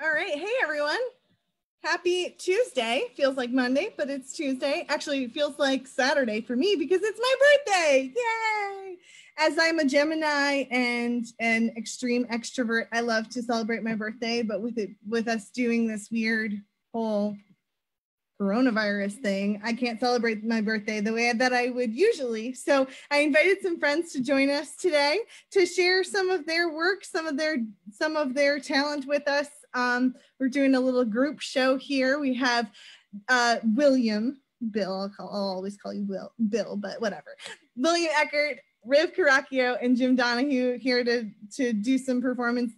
All right. Hey, everyone. Happy Tuesday. Feels like Monday, but it's Tuesday. Actually, it feels like Saturday for me because it's my birthday. Yay! As I'm a Gemini and an extreme extrovert, I love to celebrate my birthday, but with it with us doing this weird whole coronavirus thing, I can't celebrate my birthday the way that I would usually. So I invited some friends to join us today to share some of their work, some of their some of their talent with us. Um, we're doing a little group show here. We have uh, William, Bill, I'll, call, I'll always call you Will, Bill, but whatever. William Eckert, Rivka Rocchio, and Jim Donahue here to to do some performance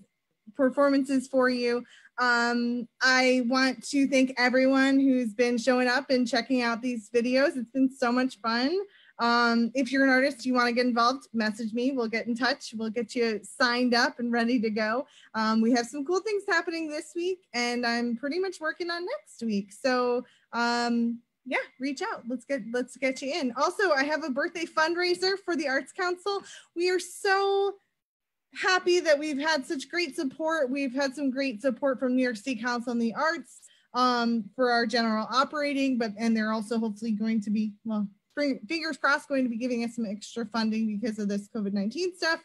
performances for you. Um, I want to thank everyone who's been showing up and checking out these videos. It's been so much fun. Um, if you're an artist, you want to get involved, message me. We'll get in touch. We'll get you signed up and ready to go. Um, we have some cool things happening this week, and I'm pretty much working on next week. So um, yeah, reach out. Let's get let's get you in. Also, I have a birthday fundraiser for the Arts Council. We are so happy that we've had such great support. We've had some great support from New York City Council on the Arts um, for our general operating, but and they're also hopefully going to be, well, fingers crossed, going to be giving us some extra funding because of this COVID-19 stuff.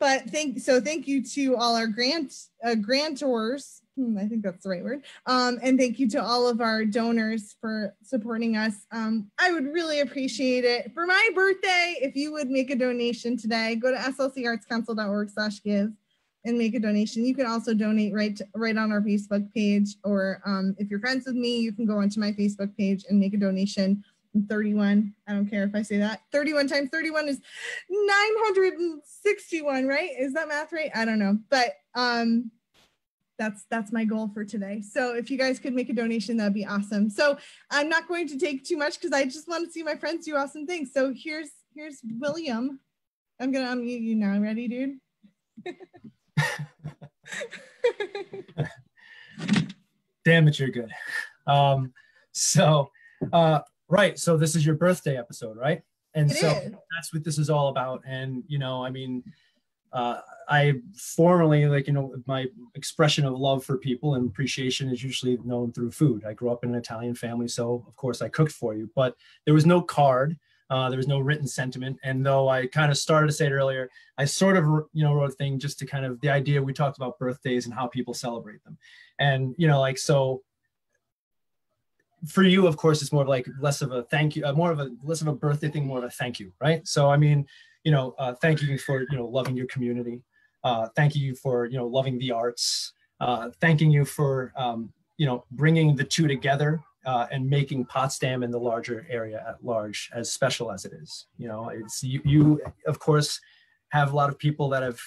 But thank so thank you to all our grant uh, grantors Hmm, I think that's the right word. Um, and thank you to all of our donors for supporting us. Um, I would really appreciate it. For my birthday, if you would make a donation today, go to slcartscouncil.org slash give and make a donation. You can also donate right, to, right on our Facebook page, or um, if you're friends with me, you can go onto my Facebook page and make a donation. 31, I don't care if I say that. 31 times 31 is 961, right? Is that math right? I don't know. But um, that's that's my goal for today. So if you guys could make a donation, that'd be awesome. So I'm not going to take too much because I just want to see my friends do awesome things. So here's here's William. I'm gonna unmute you now. Ready, dude? Damn it, you're good. Um, so uh, right, so this is your birthday episode, right? And it so is. that's what this is all about. And you know, I mean, uh, I formally, like, you know, my expression of love for people and appreciation is usually known through food. I grew up in an Italian family, so of course I cooked for you, but there was no card. Uh, there was no written sentiment. And though I kind of started to say it earlier, I sort of, you know, wrote a thing just to kind of the idea we talked about birthdays and how people celebrate them. And, you know, like, so for you, of course, it's more of like less of a thank you, uh, more of a less of a birthday thing, more of a thank you, right? So, I mean, you know, uh, thank you for, you know, loving your community. Uh, thank you for, you know, loving the arts. Uh, thanking you for, um, you know, bringing the two together uh, and making Potsdam and the larger area at large as special as it is. You know, it's you, you, of course, have a lot of people that have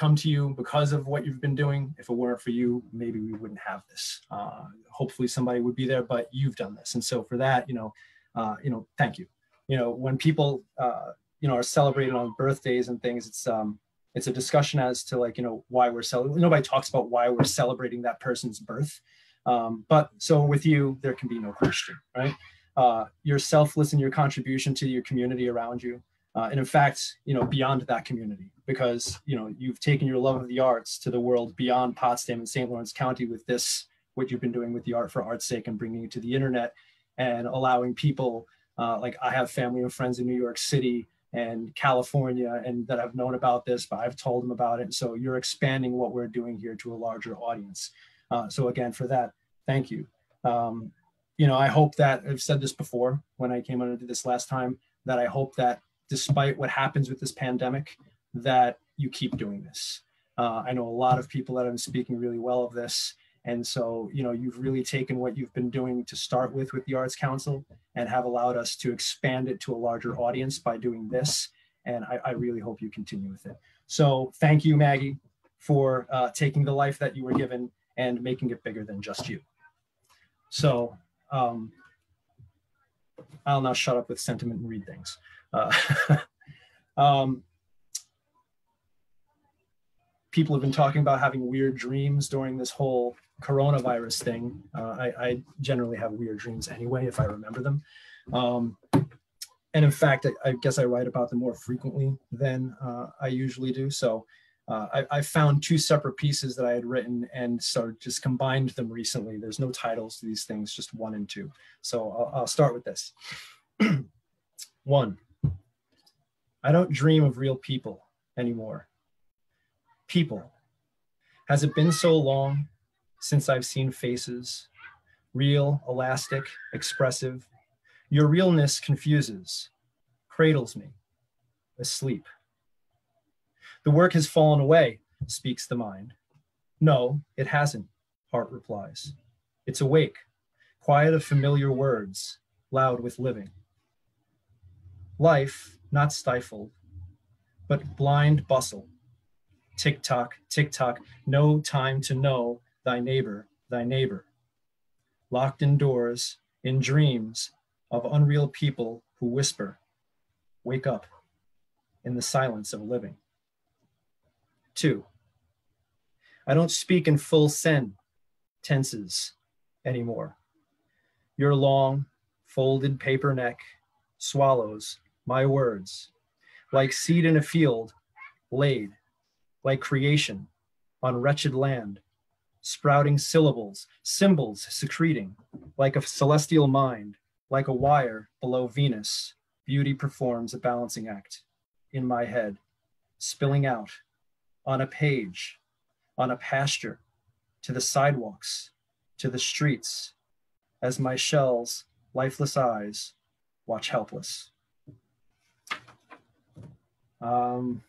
come to you because of what you've been doing. If it weren't for you, maybe we wouldn't have this. Uh, hopefully somebody would be there, but you've done this. And so for that, you know, uh, you know, thank you. You know, when people, uh, you know, are celebrated on birthdays and things, it's, um, it's a discussion as to like, you know, why we're celebrating. Nobody talks about why we're celebrating that person's birth. Um, but so with you, there can be no question, right? Uh, your selfless and your contribution to your community around you. Uh, and in fact, you know, beyond that community, because, you know, you've taken your love of the arts to the world beyond Potsdam and St. Lawrence County with this, what you've been doing with the art for art's sake and bringing it to the internet and allowing people, uh, like I have family and friends in New York City and California and that I've known about this, but I've told them about it. So you're expanding what we're doing here to a larger audience. Uh, so again, for that, thank you. Um, you know, I hope that I've said this before when I came do this last time, that I hope that despite what happens with this pandemic, that you keep doing this. Uh, I know a lot of people that I'm speaking really well of this. And so, you know, you've really taken what you've been doing to start with with the Arts Council and have allowed us to expand it to a larger audience by doing this. And I, I really hope you continue with it. So thank you, Maggie, for uh, taking the life that you were given and making it bigger than just you. So um, I'll now shut up with sentiment and read things. Uh, um, people have been talking about having weird dreams during this whole coronavirus thing. Uh, I, I, generally have weird dreams anyway, if I remember them. Um, and in fact, I, I, guess I write about them more frequently than uh, I usually do. So uh, I, I, found two separate pieces that I had written and so just combined them recently. There's no titles to these things, just one and two. So I'll, I'll start with this. one, I don't dream of real people anymore. People. Has it been so long since I've seen faces? Real, elastic, expressive. Your realness confuses, cradles me, asleep. The work has fallen away, speaks the mind. No, it hasn't, heart replies. It's awake, quiet of familiar words, loud with living. Life, not stifled, but blind bustle. Tick tock, tick tock, no time to know thy neighbor, thy neighbor. Locked indoors, in dreams of unreal people who whisper, wake up in the silence of living. Two, I don't speak in full sen tenses anymore. Your long, folded paper neck swallows my words like seed in a field laid, like creation on wretched land, sprouting syllables, symbols secreting, like a celestial mind, like a wire below Venus, beauty performs a balancing act in my head, spilling out on a page, on a pasture, to the sidewalks, to the streets, as my shell's lifeless eyes watch helpless. Um,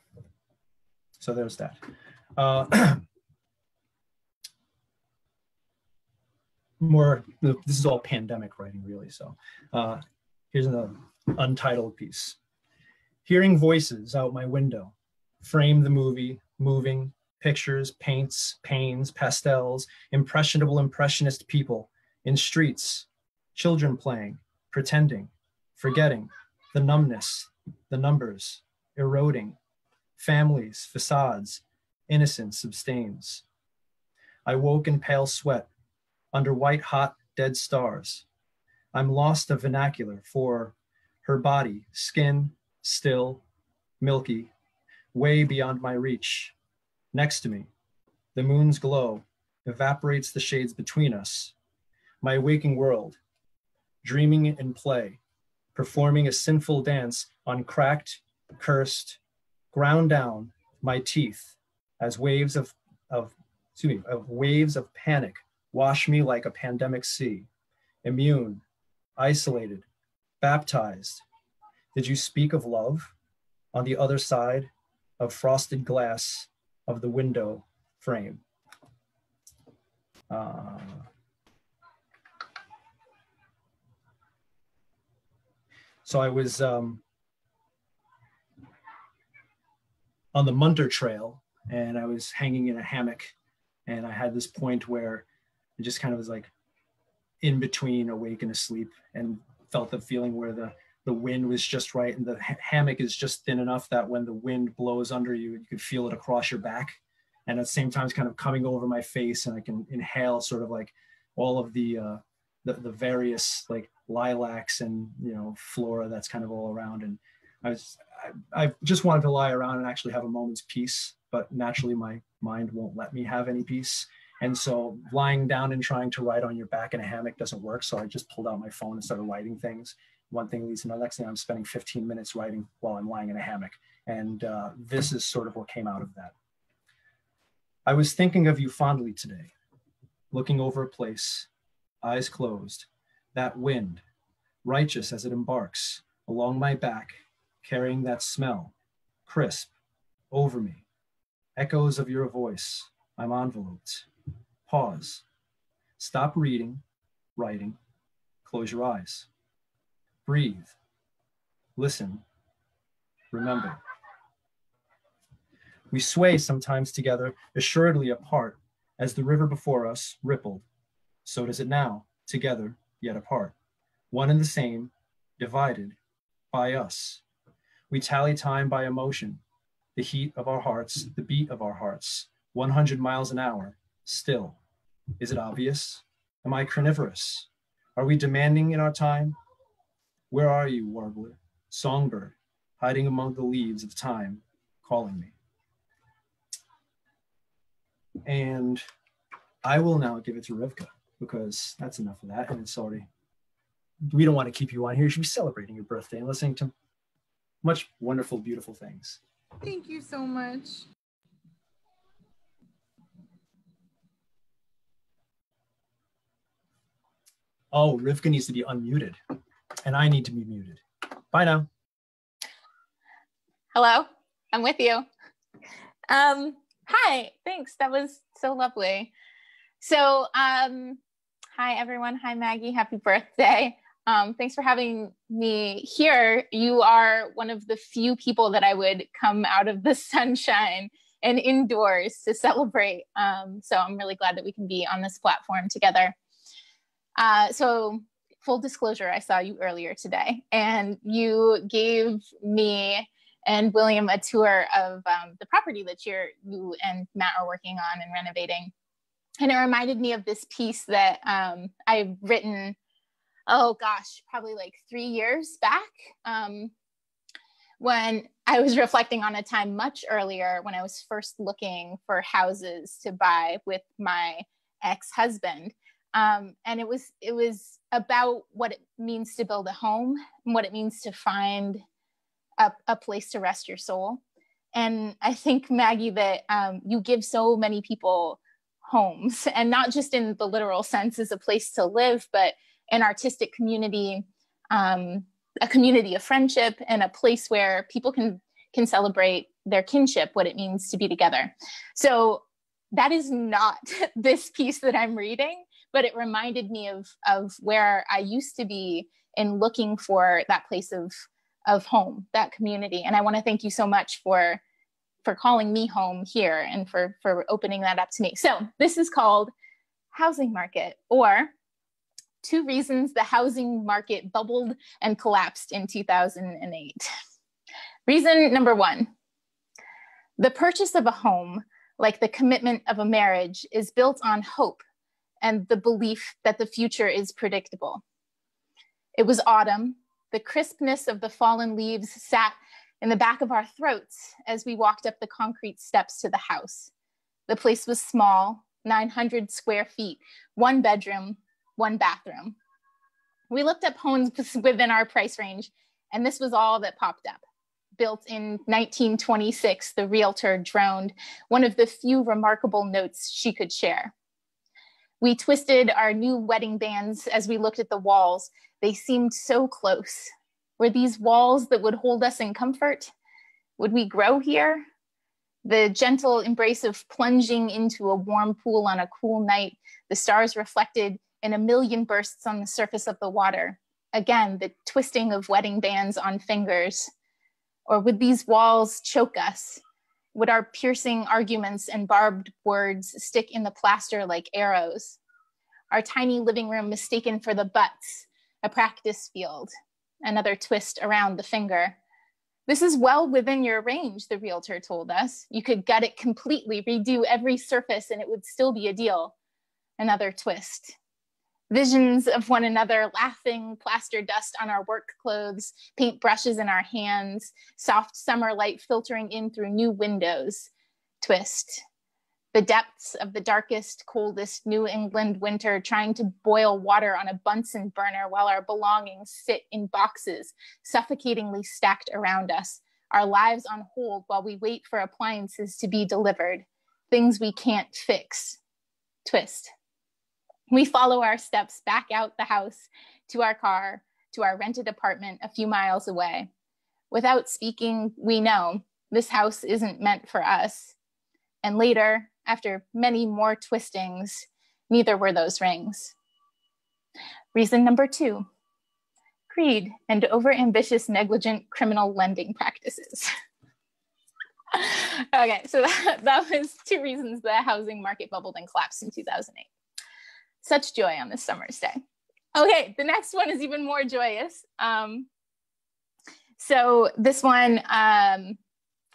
so there's that. Uh, more, this is all pandemic writing, really. So uh, here's another untitled piece. Hearing voices out my window, frame the movie, moving, pictures, paints, pains, pastels, impressionable impressionist people in streets, children playing, pretending, forgetting, the numbness, the numbers, eroding, families, facades, innocence abstains. I woke in pale sweat, under white hot dead stars. I'm lost of vernacular for her body, skin, still, milky, way beyond my reach. Next to me, the moon's glow evaporates the shades between us. My waking world, dreaming in play, performing a sinful dance on cracked, cursed, ground down my teeth as waves of, of, excuse me, of waves of panic wash me like a pandemic sea, immune, isolated, baptized. Did you speak of love on the other side of frosted glass of the window frame. Uh, so I was um, on the Munter Trail and I was hanging in a hammock and I had this point where I just kind of was like in between awake and asleep and felt the feeling where the the wind was just right and the hammock is just thin enough that when the wind blows under you you can feel it across your back. And at the same time it's kind of coming over my face and i can inhale sort of like all of the uh the, the various like lilacs and you know flora that's kind of all around. And i was I, I just wanted to lie around and actually have a moment's peace but naturally my mind won't let me have any peace and so lying down and trying to write on your back in a hammock doesn't work so i just pulled out my phone and started writing things one thing leads to the next thing. I'm spending 15 minutes writing while I'm lying in a hammock. And uh, this is sort of what came out of that. I was thinking of you fondly today, looking over a place, eyes closed, that wind, righteous as it embarks, along my back, carrying that smell, crisp, over me. Echoes of your voice, I'm enveloped. Pause. Stop reading, writing, close your eyes. Breathe. Listen. Remember. We sway sometimes together, assuredly apart, as the river before us rippled. So does it now, together, yet apart. One and the same, divided by us. We tally time by emotion, the heat of our hearts, the beat of our hearts, 100 miles an hour, still. Is it obvious? Am I carnivorous? Are we demanding in our time? Where are you, warbler, songbird, hiding among the leaves of time, calling me? And I will now give it to Rivka because that's enough of that. And it's already, we don't want to keep you on here. You should be celebrating your birthday and listening to much wonderful, beautiful things. Thank you so much. Oh, Rivka needs to be unmuted and I need to be muted. Bye now. Hello, I'm with you. Um, hi, thanks. That was so lovely. So, um, hi everyone. Hi Maggie. Happy birthday. Um, thanks for having me here. You are one of the few people that I would come out of the sunshine and indoors to celebrate. Um, so I'm really glad that we can be on this platform together. Uh, so full disclosure, I saw you earlier today, and you gave me and William a tour of um, the property that you're, you and Matt are working on and renovating. And it reminded me of this piece that um, I've written, oh gosh, probably like three years back um, when I was reflecting on a time much earlier when I was first looking for houses to buy with my ex husband um, and it was it was about what it means to build a home and what it means to find a, a place to rest your soul. And i think maggie that um, you give so many people homes and not just in the literal sense as a place to live but an artistic community um, a community of friendship and a place where people can can celebrate their kinship what it means to be together so that is not this piece that i'm reading but it reminded me of of where I used to be in looking for that place of of home, that community. And I want to thank you so much for for calling me home here and for for opening that up to me. So this is called housing market or two reasons the housing market bubbled and collapsed in 2008. Reason number 1. The purchase of a home, like the commitment of a marriage, is built on hope and the belief that the future is predictable. It was autumn. The crispness of the fallen leaves sat in the back of our throats as we walked up the concrete steps to the house. The place was small, 900 square feet, one bedroom, one bathroom. We looked up homes within our price range, and this was all that popped up. Built in 1926, the realtor droned one of the few remarkable notes she could share. We twisted our new wedding bands as we looked at the walls. They seemed so close. Were these walls that would hold us in comfort? Would we grow here? The gentle embrace of plunging into a warm pool on a cool night, the stars reflected in a million bursts on the surface of the water. Again, the twisting of wedding bands on fingers. Or would these walls choke us? would our piercing arguments and barbed words stick in the plaster like arrows? Our tiny living room mistaken for the butts, a practice field, another twist around the finger. This is well within your range, the realtor told us. You could gut it completely, redo every surface, and it would still be a deal. Another twist visions of one another, laughing, plaster dust on our work clothes, paint brushes in our hands, soft summer light filtering in through new windows. Twist. The depths of the darkest, coldest New England winter, trying to boil water on a Bunsen burner while our belongings sit in boxes, suffocatingly stacked around us, our lives on hold while we wait for appliances to be delivered, things we can't fix. Twist. We follow our steps back out the house to our car, to our rented apartment a few miles away. Without speaking, we know this house isn't meant for us. And later, after many more twistings, neither were those rings. Reason number two greed and overambitious, negligent criminal lending practices. okay, so that, that was two reasons the housing market bubbled and collapsed in 2008. Such joy on this summer's day. Okay, the next one is even more joyous. Um, so this one, um,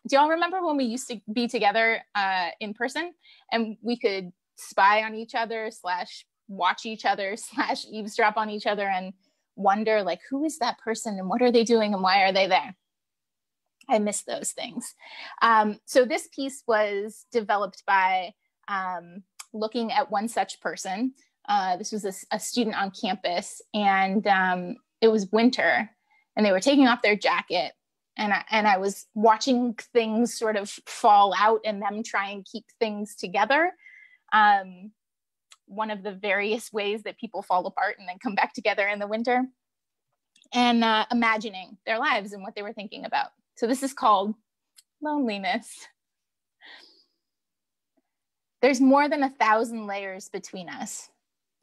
do y'all remember when we used to be together uh, in person and we could spy on each other slash watch each other slash eavesdrop on each other and wonder like who is that person and what are they doing and why are they there i miss those things um, so this piece was developed by um, looking at one such person. Uh, this was a, a, student on campus, and um, it was winter, and they were taking off their jacket. And I, and I was watching things sort of fall out and them try and keep things together. Um, one of the various ways that people fall apart and then come back together in the winter and uh, imagining their lives and what they were thinking about. So this is called loneliness. There's more than a thousand layers between us.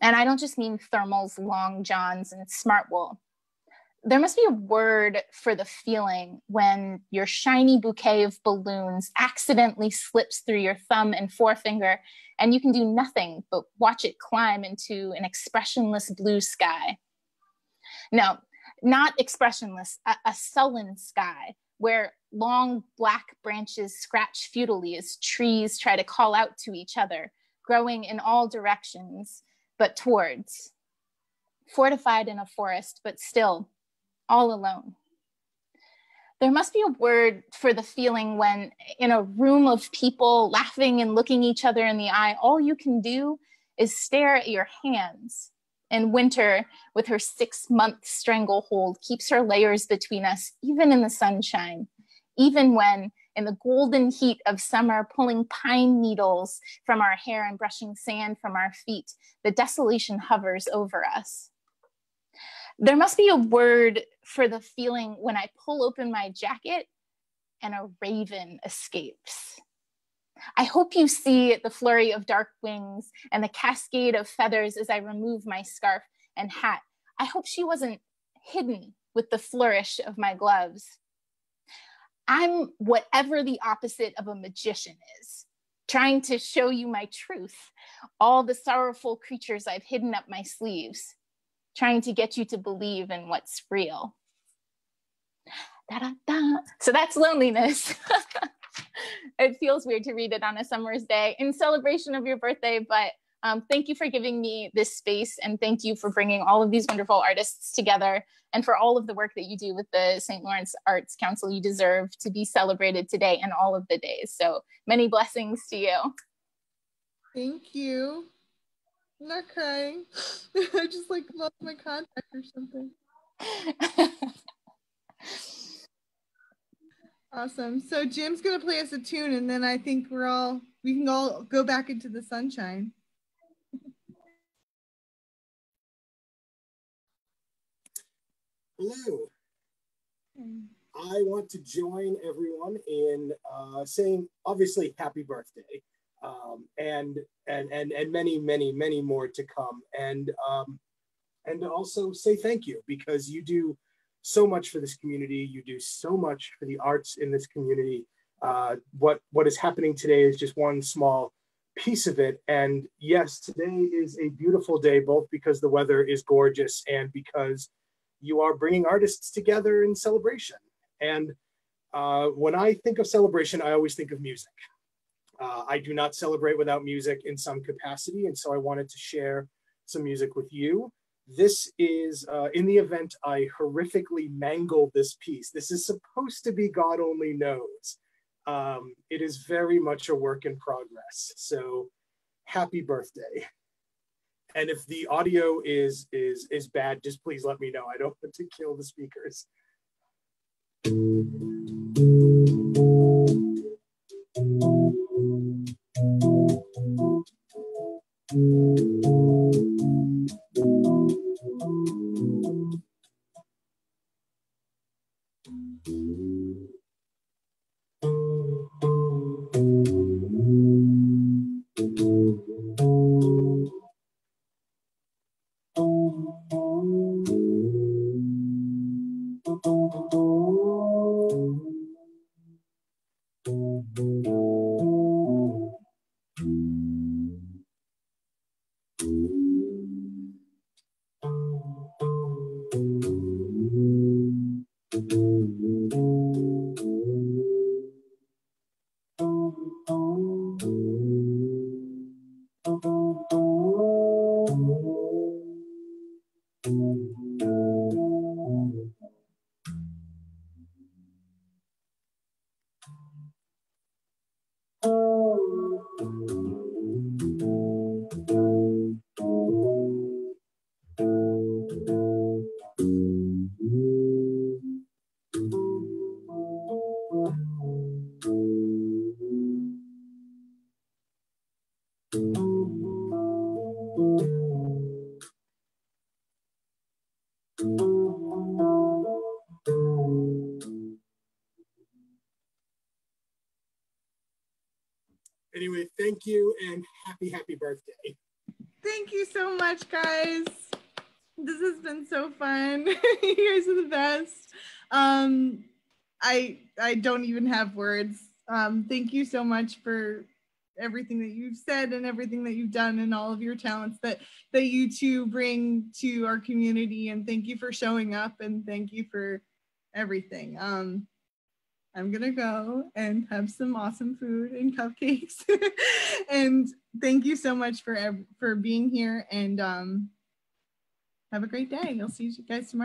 And I don't just mean thermals, long johns, and smart wool. There must be a word for the feeling when your shiny bouquet of balloons accidentally slips through your thumb and forefinger, and you can do nothing but watch it climb into an expressionless blue sky. No, not expressionless, a, a sullen sky where long black branches scratch futilely as trees try to call out to each other, growing in all directions, but towards. Fortified in a forest, but still all alone. There must be a word for the feeling when, in a room of people laughing and looking each other in the eye, all you can do is stare at your hands and winter, with her six month stranglehold, keeps her layers between us, even in the sunshine, even when, in the golden heat of summer, pulling pine needles from our hair and brushing sand from our feet, the desolation hovers over us. There must be a word for the feeling when I pull open my jacket and a raven escapes. I hope you see the flurry of dark wings and the cascade of feathers as I remove my scarf and hat. I hope she wasn't hidden with the flourish of my gloves. I'm whatever the opposite of a magician is, trying to show you my truth, all the sorrowful creatures I've hidden up my sleeves, trying to get you to believe in what's real. Da-da-da. So that's loneliness. it feels weird to read it on a summer's day in celebration of your birthday, but um, thank you for giving me this space and thank you for bringing all of these wonderful artists together and for all of the work that you do with the St. Lawrence Arts Council. You deserve to be celebrated today and all of the days. So many blessings to you. Thank you. I'm not crying. I just like lost my contact or something. Awesome. So Jim's gonna play us a tune, and then I think we're all we can all go back into the sunshine. Hello. I want to join everyone in uh, saying, obviously, happy birthday, um, and and and and many, many, many more to come, and um, and also say thank you because you do so much for this community. You do so much for the arts in this community. Uh, what what is happening today is just one small piece of it. And yes, today is a beautiful day, both because the weather is gorgeous and because you are bringing artists together in celebration. And uh, when I think of celebration, I always think of music. Uh, I do not celebrate without music in some capacity, and so I wanted to share some music with you. This is, uh, in the event I horrifically mangled this piece, this is supposed to be God only knows. Um, it is very much a work in progress. So happy birthday and if the audio is is is bad, just please let me know. I don't want to kill the speakers. Anyway, thank you and happy, happy birthday. Thank you so much, guys. This has been so fun. you guys are the best. Um, I I don't even have words. Um, thank you so much for everything that you've said and everything that you've done and all of your talents that that you two bring to our community. And thank you for showing up and thank you for everything. Um, I'm gonna go and have some awesome food and cupcakes. and thank you so much for for being here and um, have a great day. I'll see you guys tomorrow.